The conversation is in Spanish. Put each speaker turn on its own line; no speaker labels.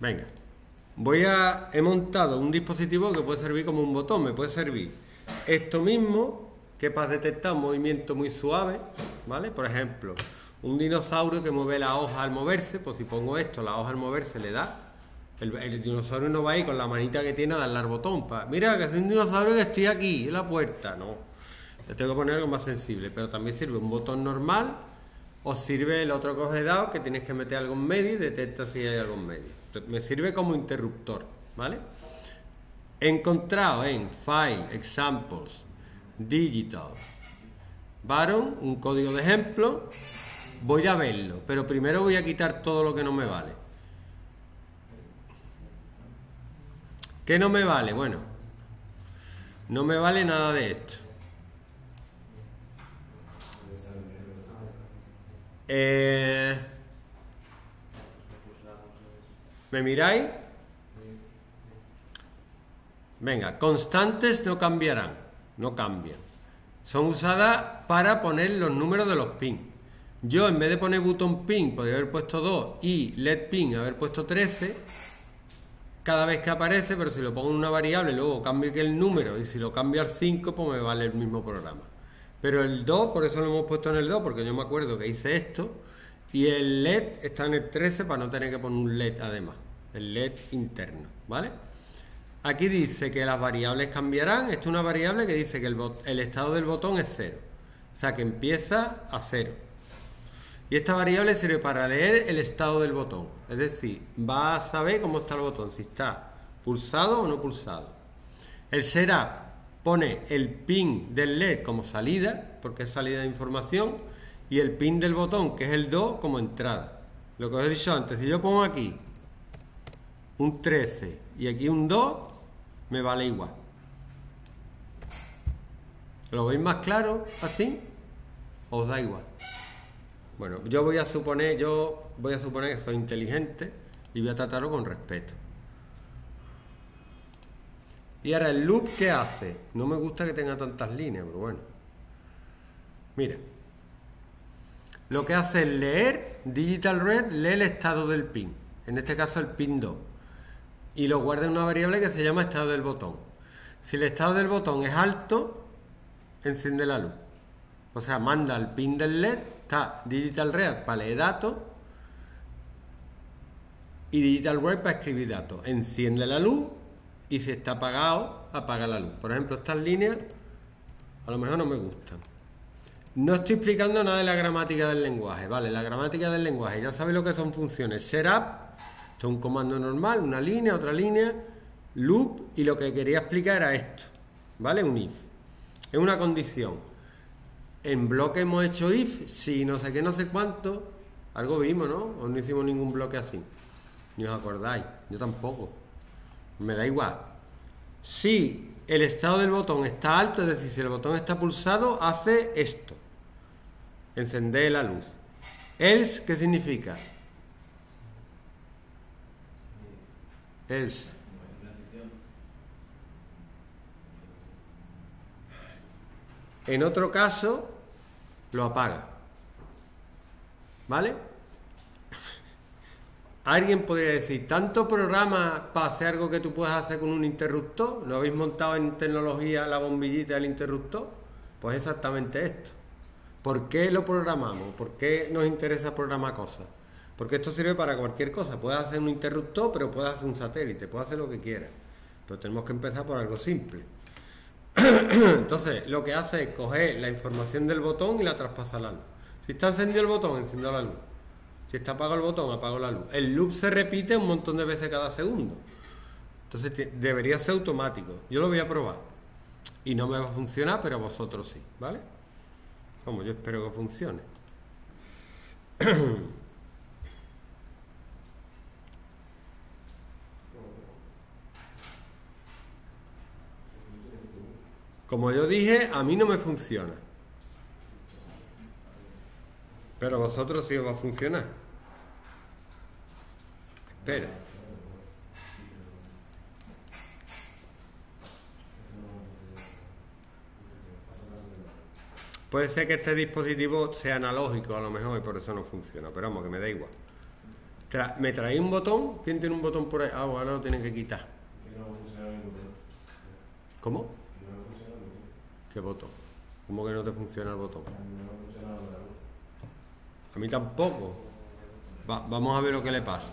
Venga. Voy a... He montado un dispositivo que puede servir como un botón. Me puede servir esto mismo, que para detectar un movimiento muy suave, ¿vale? Por ejemplo, un dinosaurio que mueve la hoja al moverse, pues si pongo esto, la hoja al moverse le da. El, dinosaurio no va ahí con la manita que tiene a darle al botón. Para, Mira, que es un dinosaurio que estoy aquí, en la puerta. No. Le tengo que poner algo más sensible. Pero también sirve un botón normal o sirve el otro os he dado, que tienes que meter algo en medio y detecta si hay algo en medio. Me sirve como interruptor, ¿vale? Encontrado en File, Examples, Digital, Baron, un código de ejemplo. Voy a verlo, pero primero voy a quitar todo lo que no me vale. ¿Qué no me vale? Bueno, no me vale nada de esto. Eh, ¿Me miráis? Venga, constantes no cambiarán, no cambian. Son usadas para poner los números de los pins. Yo en vez de poner botón pin podría haber puesto 2 y LED pin haber puesto 13 cada vez que aparece, pero si lo pongo en una variable, luego cambio que el número y si lo cambio al 5, pues me vale el mismo programa. Pero el 2, por eso lo hemos puesto en el 2, porque yo me acuerdo que hice esto, y el LED está en el 13 para no tener que poner un LED además, el LED interno, ¿vale? Aquí dice que las variables cambiarán, esto es una variable que dice que el, el estado del botón es 0, o sea que empieza a 0. Y esta variable sirve para leer el estado del botón. Es decir, va a saber cómo está el botón, si está pulsado o no pulsado. El setup pone el pin del LED como salida, porque es salida de información, y el pin del botón, que es el 2, como entrada. Lo que os he dicho antes, si yo pongo aquí un 13 y aquí un 2, me vale igual. ¿Lo veis más claro así? ¿Os da igual? Bueno, yo voy a suponer, yo voy a suponer que soy inteligente y voy a tratarlo con respeto. Y ahora el loop ¿qué hace? No me gusta que tenga tantas líneas, pero bueno. Mira. Lo que hace es leer digital red, lee el estado del pin. En este caso el pin 2. Y lo guarda en una variable que se llama estado del botón. Si el estado del botón es alto, enciende la luz. O sea, manda al pin del LED Está Digital Read para leer datos y Digital Web para escribir datos. Enciende la luz y si está apagado, apaga la luz. Por ejemplo, estas líneas a lo mejor no me gustan. No estoy explicando nada de la gramática del lenguaje, ¿vale? La gramática del lenguaje, ya sabéis lo que son funciones. Setup, esto es un comando normal, una línea, otra línea, loop, y lo que quería explicar era esto, ¿vale? Un if. Es una condición en bloque hemos hecho if, si no sé qué, no sé cuánto, algo vimos, ¿no? O no hicimos ningún bloque así. Ni os acordáis, yo tampoco. Me da igual. Si el estado del botón está alto, es decir, si el botón está pulsado, hace esto. Encender la luz. Else, ¿qué significa? Else. En otro caso, lo apaga. ¿Vale? Alguien podría decir, ¿tanto programa para hacer algo que tú puedas hacer con un interruptor? ¿Lo habéis montado en tecnología la bombillita del interruptor? Pues exactamente esto. ¿Por qué lo programamos? ¿Por qué nos interesa programar cosas? Porque esto sirve para cualquier cosa. Puedes hacer un interruptor, pero puedes hacer un satélite, puedes hacer lo que quieras. Pero tenemos que empezar por algo simple. Entonces, lo que hace es coger la información del botón y la traspasa a la luz. Si está encendido el botón, enciendo la luz. Si está apagado el botón, apago la luz. El loop se repite un montón de veces cada segundo. Entonces, debería ser automático. Yo lo voy a probar. Y no me va a funcionar, pero vosotros sí, ¿vale? Como yo espero que funcione. Como yo dije, a mí no me funciona. Pero vosotros sí os va a funcionar. Espera. Puede ser que este dispositivo sea analógico a lo mejor y por eso no funciona, pero vamos, que me da igual. ¿Me traí un botón? ¿Quién tiene un botón por ahí? Ah, ahora lo tienen que quitar. ¿Cómo? ¿Qué botón? ¿Cómo que no te funciona el botón?
A mí
tampoco. Vamos a ver lo que le pasa.